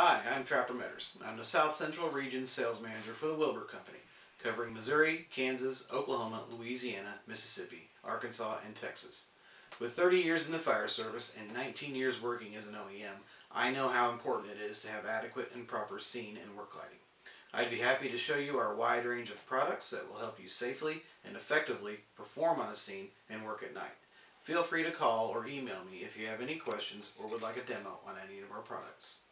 Hi, I'm Trapper Meadors. I'm the South Central Region Sales Manager for the Will-Burt Company, covering Missouri, Kansas, Oklahoma, Louisiana, Mississippi, Arkansas, and Texas. With 30 years in the fire service and 19 years working as an OEM, I know how important it is to have adequate and proper scene and work lighting. I'd be happy to show you our wide range of products that will help you safely and effectively perform on a scene and work at night. Feel free to call or email me if you have any questions or would like a demo on any of our products.